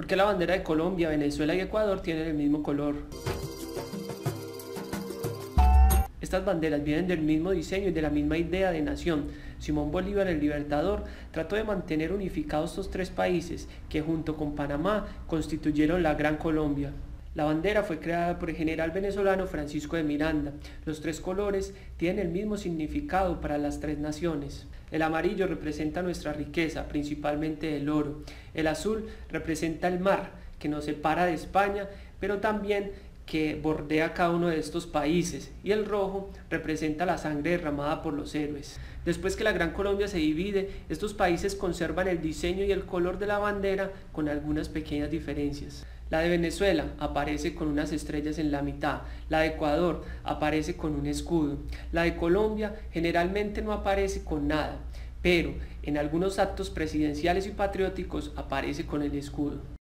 porque la bandera de Colombia, Venezuela y Ecuador tienen el mismo color. Estas banderas vienen del mismo diseño y de la misma idea de nación. Simón Bolívar, el libertador, trató de mantener unificados estos tres países que junto con Panamá constituyeron la Gran Colombia. La bandera fue creada por el general venezolano Francisco de Miranda. Los tres colores tienen el mismo significado para las tres naciones. El amarillo representa nuestra riqueza, principalmente el oro. El azul representa el mar, que nos separa de España, pero también que bordea cada uno de estos países y el rojo representa la sangre derramada por los héroes. Después que la Gran Colombia se divide, estos países conservan el diseño y el color de la bandera con algunas pequeñas diferencias. La de Venezuela aparece con unas estrellas en la mitad, la de Ecuador aparece con un escudo, la de Colombia generalmente no aparece con nada, pero en algunos actos presidenciales y patrióticos aparece con el escudo.